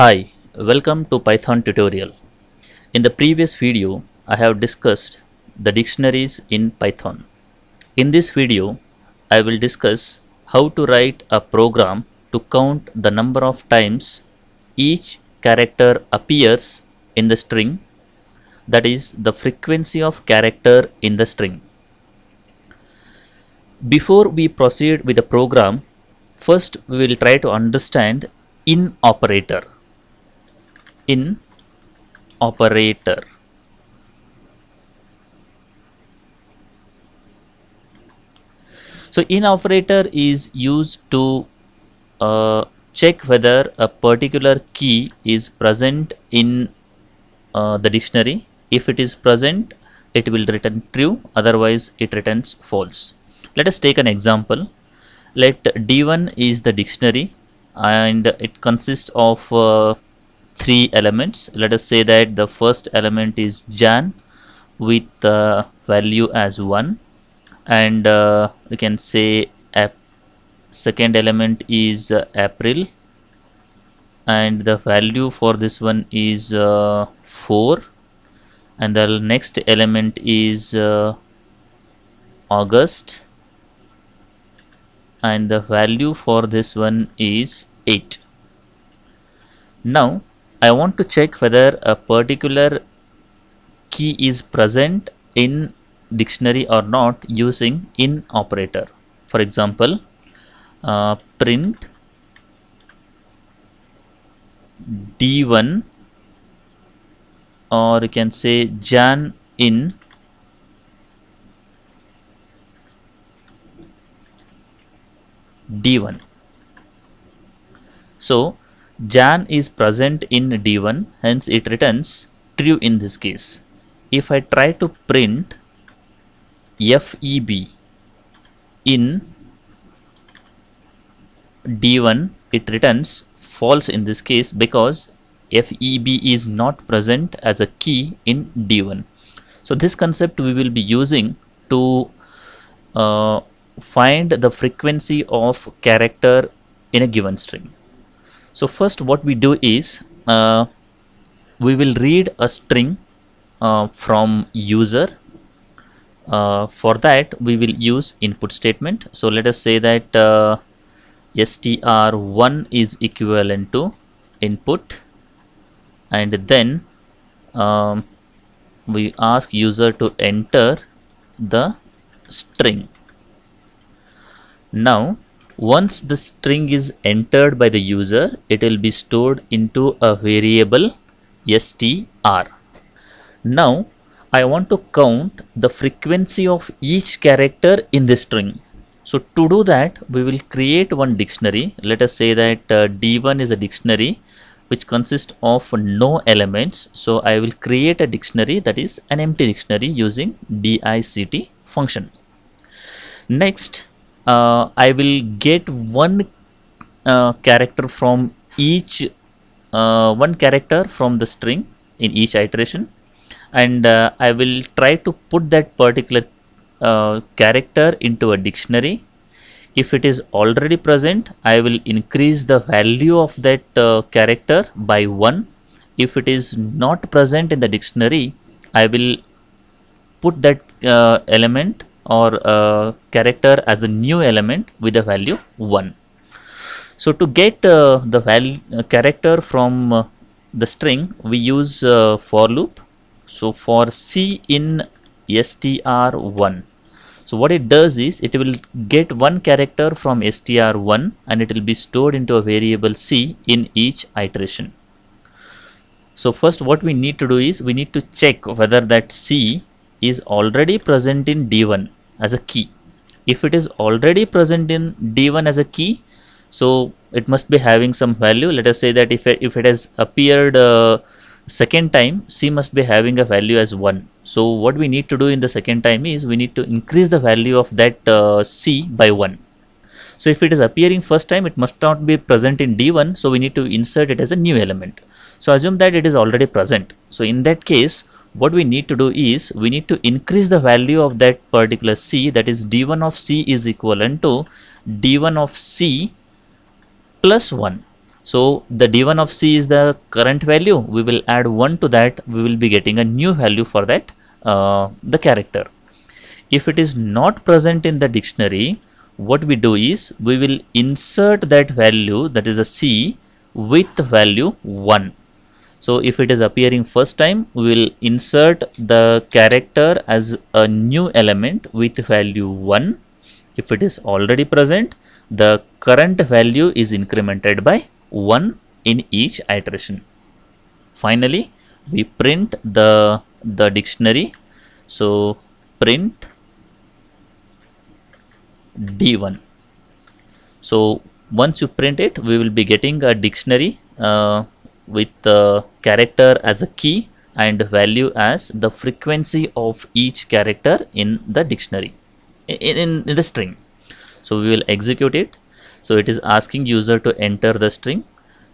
Hi, welcome to Python tutorial. In the previous video, I have discussed the dictionaries in Python. In this video, I will discuss how to write a program to count the number of times each character appears in the string that is the frequency of character in the string. Before we proceed with the program, first we will try to understand in operator. In operator. So in operator is used to uh, check whether a particular key is present in uh, the dictionary. If it is present, it will return true, otherwise it returns false. Let us take an example. Let D1 is the dictionary and it consists of uh, three elements. Let us say that the first element is Jan with uh, value as 1 and uh, we can say second element is uh, April. And the value for this one is uh, 4 and the next element is uh, August. And the value for this one is 8 now I want to check whether a particular key is present in dictionary or not using in operator. For example uh, print d1 or you can say jan in d1 so jan is present in d1 hence it returns true in this case. If i try to print feb in d1 it returns false in this case because feb is not present as a key in d1 so this concept we will be using to uh, find the frequency of character in a given string so first what we do is uh, we will read a string uh, from user. Uh, for that we will use input statement. So let us say that uh, str1 is equivalent to input. And then um, we ask user to enter the string. Now once the string is entered by the user it will be stored into a variable str now I want to count the frequency of each character in this string. So to do that we will create one dictionary. Let us say that uh, d1 is a dictionary which consists of no elements. So I will create a dictionary that is an empty dictionary using dict function. Next uh, I will get one uh, character from each uh, one character from the string in each iteration. And uh, I will try to put that particular uh, character into a dictionary. If it is already present I will increase the value of that uh, character by 1 if it is not present in the dictionary I will put that element or uh, character as a new element with the value 1 so to get uh, the value uh, character from uh, the string we use uh, for loop. So for c in str1 so what it does is it will get one character from str1 and it will be stored into a variable c in each iteration. So first what we need to do is we need to check whether that c is already present in d1 as a key. If it is already present in d1 as a key so it must be having some value. Let us say that if it, if it has appeared uh, second time c must be having a value as 1 so what we need to do in the second time is we need to increase the value of that uh, c by 1 so if it is appearing first time it must not be present in d1 so we need to insert it as a new element. So assume that it is already present. So in that case what we need to do is we need to increase the value of that particular c that is d1 of c is equivalent to d1 of c plus 1 so the d1 of c is the current value. We will add 1 to that. We will be getting a new value for that uh, the character. If it is not present in the dictionary what we do is we will insert that value that is a c with value 1 so if it is appearing first time we will insert the character as a new element with value 1 if it is already present the current value is incremented by 1 in each iteration. Finally, we print the, the dictionary. So, print D1. So, once you print it, we will be getting a dictionary uh, with the character as a key and value as the frequency of each character in the dictionary in, in, in the string. So, we will execute it. So it is asking user to enter the string.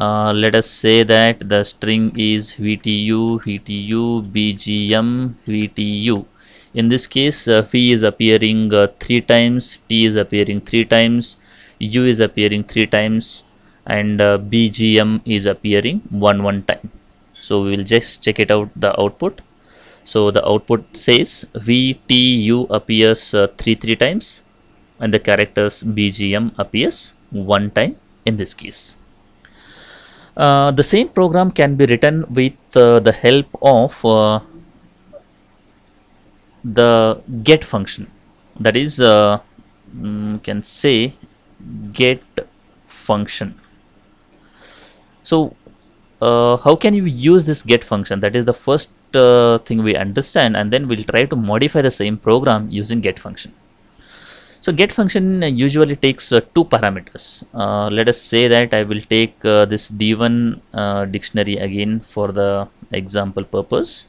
Uh, let us say that the string is vtu vtu bgm vtu in this case uh, phi is appearing uh, three times t is appearing three times u is appearing three times and uh, bgm is appearing one one time. So we will just check it out the output. So the output says vtu appears uh, three three times and the characters BGM appears one time in this case. Uh, the same program can be written with uh, the help of uh, the get function. That is uh, mm, can say get function so uh, how can you use this get function that is the first uh, thing we understand and then we'll try to modify the same program using get function so get function usually takes uh, two parameters. Uh, let us say that I will take uh, this D1 uh, dictionary again for the example purpose.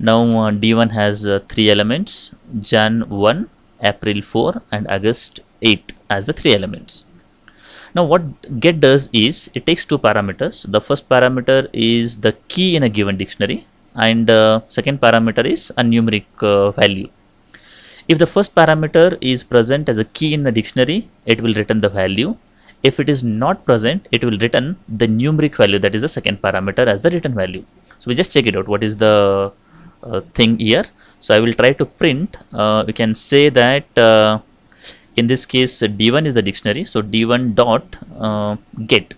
Now uh, D1 has uh, three elements Jan 1, April 4 and August 8 as the three elements. Now what get does is it takes two parameters. The first parameter is the key in a given dictionary and second parameter is a numeric value if the first parameter is present as a key in the dictionary, it will return the value. If it is not present, it will return the numeric value that is the second parameter as the return value. So we just check it out. What is the uh, thing here? So I will try to print. Uh, we can say that uh, in this case d1 is the dictionary. So d1 dot uh, get.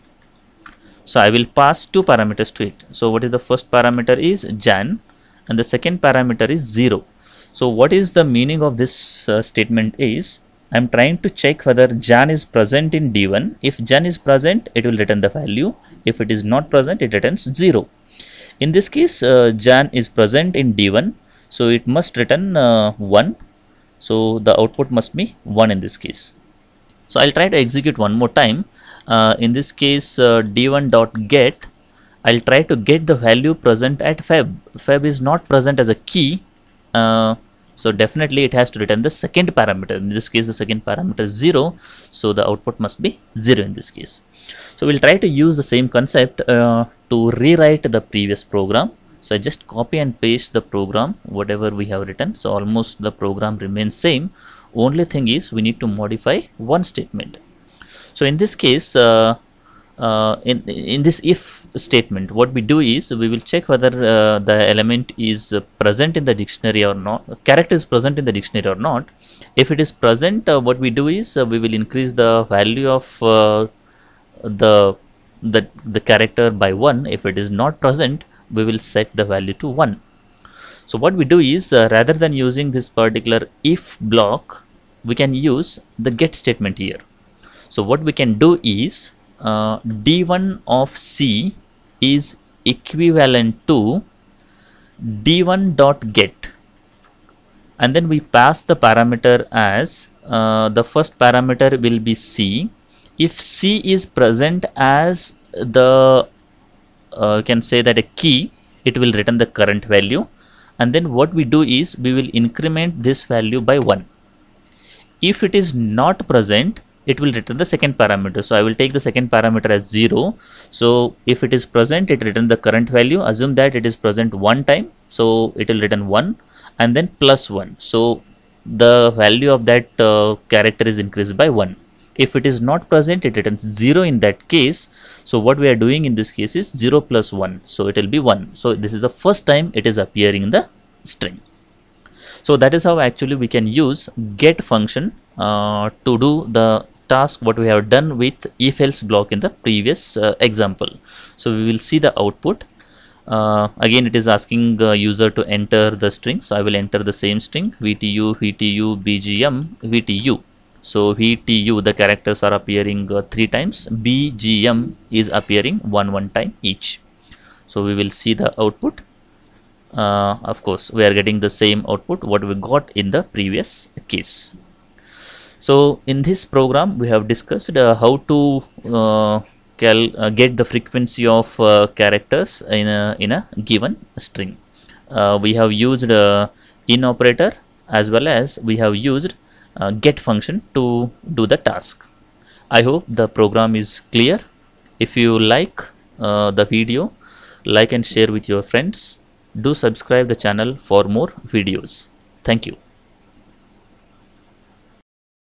So I will pass two parameters to it. So what is the first parameter is Jan and the second parameter is 0. So what is the meaning of this uh, statement is I'm trying to check whether Jan is present in D1. If Jan is present, it will return the value. If it is not present, it returns 0. In this case, uh, Jan is present in D1. So it must return uh, 1. So the output must be 1 in this case. So I'll try to execute one more time. Uh, in this case, uh, D1 dot get. I'll try to get the value present at Feb. Feb is not present as a key uh, so definitely it has to return the second parameter in this case the second parameter is 0 so the output must be 0 in this case so we'll try to use the same concept uh, to rewrite the previous program so I just copy and paste the program whatever we have written. So almost the program remains same. Only thing is we need to modify one statement. So in this case uh, uh, in in this if statement what we do is we will check whether uh, the element is present in the dictionary or not character is present in the dictionary or not. If it is present uh, what we do is uh, we will increase the value of uh, the the the character by 1 if it is not present we will set the value to 1 so what we do is uh, rather than using this particular if block we can use the get statement here. So what we can do is uh, d1 of c is equivalent to d1 dot get. And then we pass the parameter as uh, the first parameter will be c. If c is present as the uh, can say that a key it will return the current value. And then what we do is we will increment this value by 1 if it is not present it will return the second parameter. So i will take the second parameter as 0 so if it is present it return the current value. Assume that it is present one time. So it will return 1 and then plus 1 so the value of that uh, character is increased by 1 if it is not present it returns 0 in that case. So what we are doing in this case is 0 plus 1 so it will be 1 so this is the first time it is appearing in the string. So that is how actually we can use get function uh, to do the task what we have done with if else block in the previous uh, example. So we will see the output. Uh, again it is asking uh, user to enter the string. So I will enter the same string VTU VTU BGM VTU so VTU the characters are appearing uh, three times. BGM is appearing one one time each. So we will see the output. Uh, of course we are getting the same output what we got in the previous case. So in this program we have discussed uh, how to uh, uh, get the frequency of uh, characters in a, in a given string. We have used in operator as well as we have used uh, get function to do the task. I hope the program is clear. If you like uh, the video, like and share with your friends. Do subscribe the channel for more videos. Thank you.